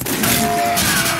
Yeah.